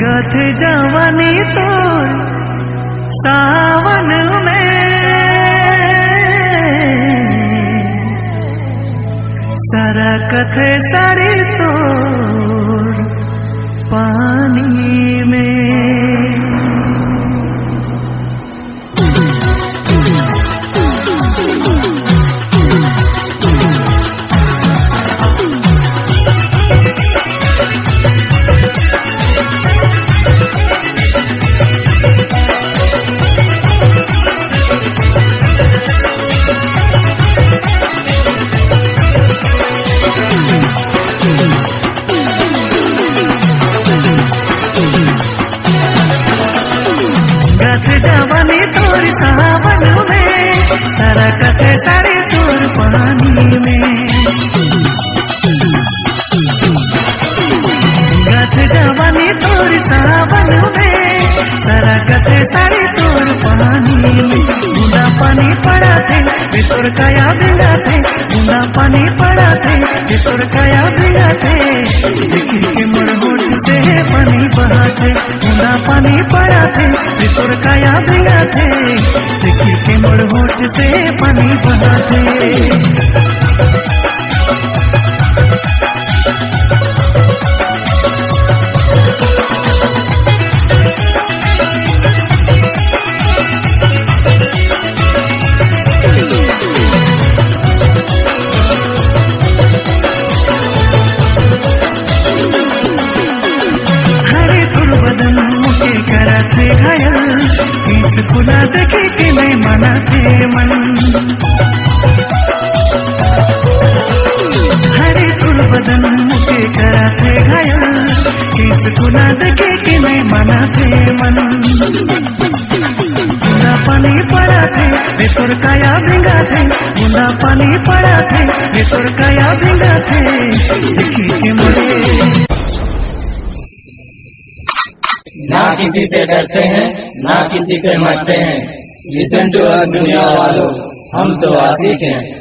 गथ जवानी तोर सावन में। सारा कथे सारी तोर काया बिना थे बूंदा पानी पड़ा थे भीतर काया बिना थे। देखी के होठ से पानी बहा थे बूंदा पानी पड़ा थे भीतर काया बिना थे। देखी के होठ से पानी बहा थे। देखे के मैं मना थे मन हरे गुरुबदन मुझे करा थे घायल इस खुदा देखे के मैं मना थे मन बूंदा पानी पड़ा थे भीतर काया भिंगा थे बूंदा पानी पड़ा थे भीतर काया भिंगा थे ना किसी से डरते हैं, ना किसी से मरते हैं। लिसन टू अस दुनिया वालों। हम तो आसिक हैं।